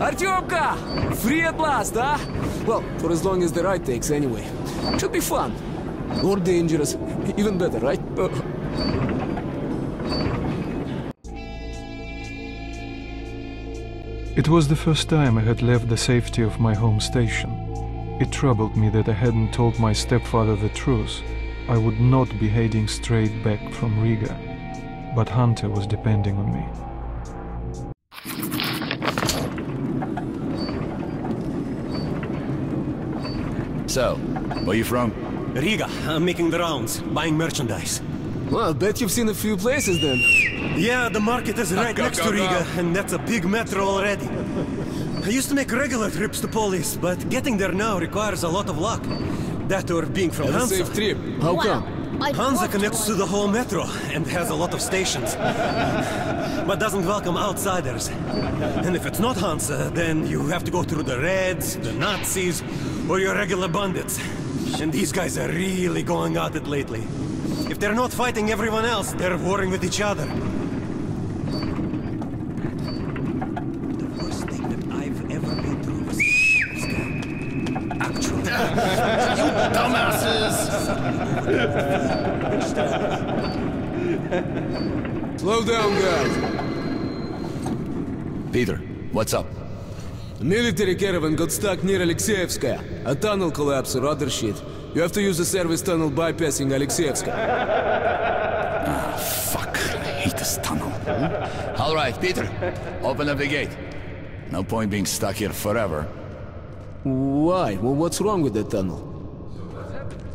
Artyomka! Free at last, huh? Well, for as long as the ride takes anyway. Should be fun. Or dangerous. Even better, right? Uh, It was the first time I had left the safety of my home station. It troubled me that I hadn't told my stepfather the truth. I would not be heading straight back from Riga. But Hunter was depending on me. So, where are you from? Riga, I'm making the rounds, buying merchandise. well, I bet you've seen a few places then. Yeah, the market is right go, next go, to go. Riga, and that's a big metro already. I used to make regular trips to Polis, but getting there now requires a lot of luck. That or being from Have a Hansa. safe trip. How come? I Hansa connects to the whole metro and has a lot of stations, but doesn't welcome outsiders. And if it's not Hansa, uh, then you have to go through the Reds, the Nazis, or your regular bandits. And these guys are really going at it lately. If they're not fighting everyone else, they're warring with each other. The worst thing that I've ever been through was this guy. Actually. Slow down, guys. Peter, what's up? A military caravan got stuck near Alexeyevskaya. A tunnel collapsed or other shit. You have to use the service tunnel bypassing Alexeyevskaya. Ah, fuck, I hate this tunnel. All right, Peter, open up the gate. No point being stuck here forever. Why? Well, what's wrong with the tunnel?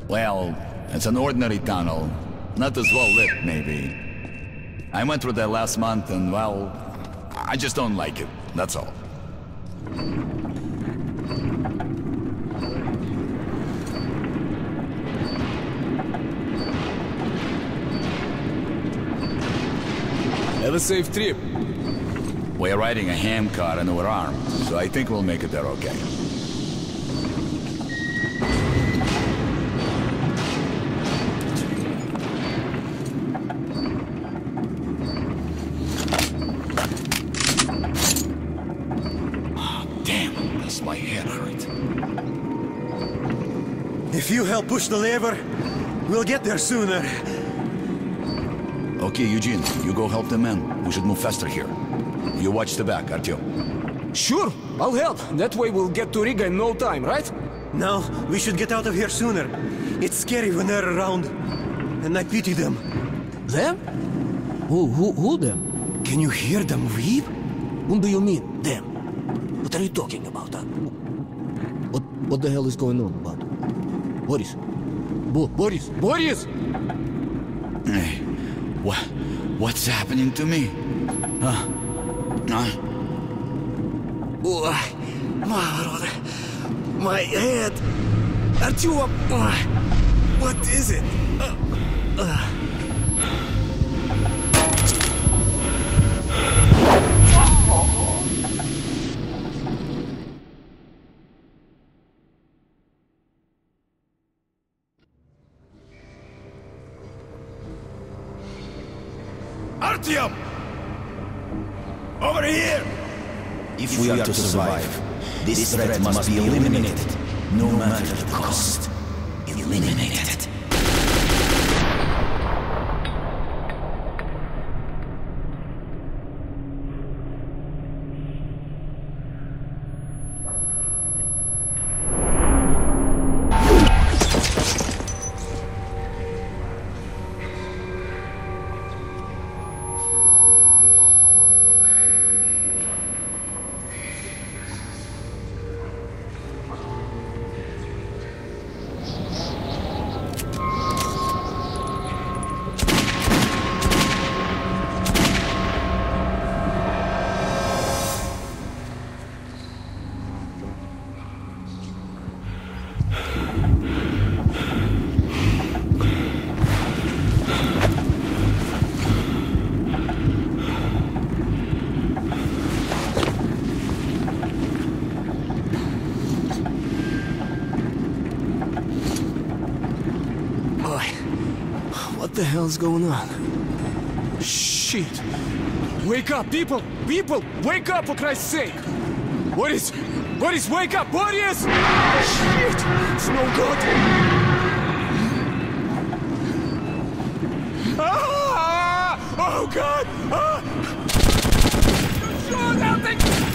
Well, it's an ordinary tunnel. Not as well lit, maybe. I went through that last month and, well, I just don't like it. That's all. Have a safe trip. We're riding a handcar and we're armed, so I think we'll make it there okay. My head hurt. If you help push the lever, we'll get there sooner. Okay, Eugene, you go help the men. We should move faster here. You watch the back, Artyom. Sure, I'll help. That way we'll get to Riga in no time, right? No, we should get out of here sooner. It's scary when they're around. And I pity them. Them? Who, who, who them? Can you hear them weep? Whom do you mean, them? What are you talking about, huh? What the hell is going on, Batu? Boris! Bo Boris! Boris! Hey, what, what's happening to me? Huh? Huh? Ой, my head! Are you up? What is it? Uh, uh. Over here! If we are to survive, this threat must be eliminated, no matter the cost. Eliminated. Hell's going on? Shit! Wake up, people! People! Wake up, for Christ's sake! Boris! Boris, wake up! Boris! Shit! It's no good! Ah! Oh, God! Ah! Shoot! Help! Come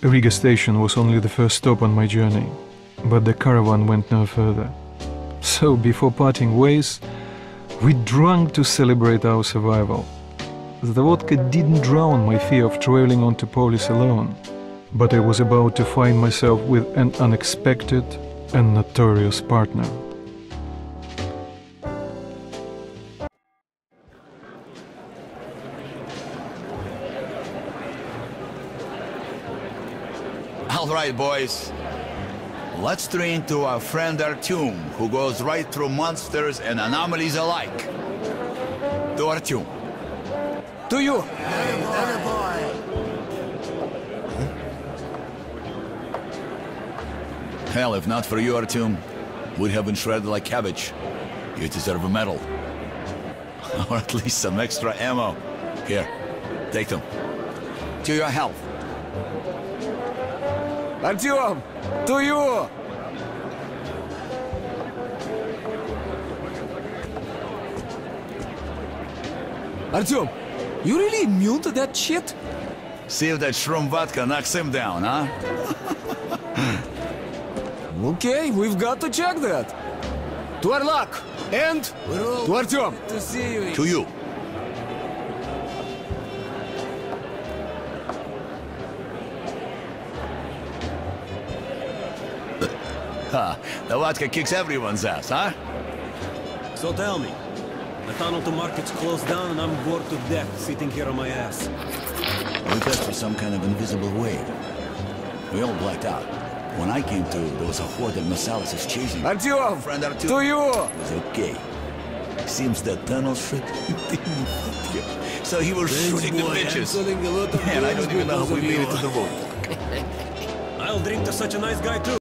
Riga station was only the first stop on my journey, but the caravan went no further. So, before parting ways, we drank to celebrate our survival. The vodka didn't drown my fear of traveling on to Polis alone, but I was about to find myself with an unexpected and notorious partner. All right, boys. Let's train to our friend Artyom, who goes right through monsters and anomalies alike. To Artyom. To you! Hell, if not for you, Artyom, we'd have been shredded like cabbage. You deserve a medal. or at least some extra ammo. Here, take them. To your health. Артем! To you! Артем, you really immune to that shit? See if that shroom vodka knocks him down, huh? Okay, we've got to check that. To our luck! And to Артем! To see you. The vodka kicks everyone's ass, huh? So tell me, the tunnel to market's closed down and I'm bored to death sitting here on my ass. We tested some kind of invisible wave. We all blacked out. When I came to, there was a horde of is chasing me. Artyom! Friend Artyom! To you! It was okay. Seems the tunnel shit didn't you. So he was shooting the bitches. I'm a lot of Man, I don't even know how we made it to the boat. I'll drink to such a nice guy too.